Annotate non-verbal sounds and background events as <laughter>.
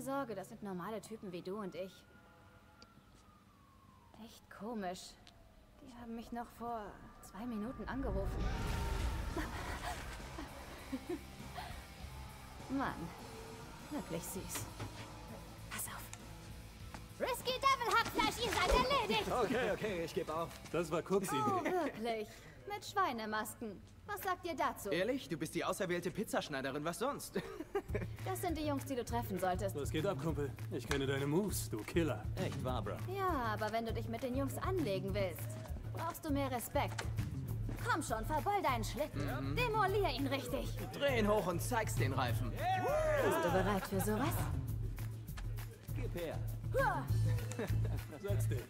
Keine Sorge, das sind normale Typen wie du und ich. Echt komisch. Die haben mich noch vor zwei Minuten angerufen. <laughs> Mann, wirklich süß. Pass auf. Risky Devil Hackfleisch, ihr seid erledigt! Okay, okay, ich gebe auf. Das war Cooks Oh, wirklich? Mit Schweinemasken. Was sagt ihr dazu? Ehrlich? Du bist die auserwählte Pizzaschneiderin, was sonst? Das sind die Jungs, die du treffen solltest. Was geht ab, Kumpel? Ich kenne deine Moves, du Killer. Echt, Barbara. Ja, aber wenn du dich mit den Jungs anlegen willst, brauchst du mehr Respekt. Komm schon, verbeul deinen Schlitten. Demolier ihn richtig. Dreh ihn hoch und zeig's den Reifen. Bist du bereit für sowas? Gib her. Setz dich.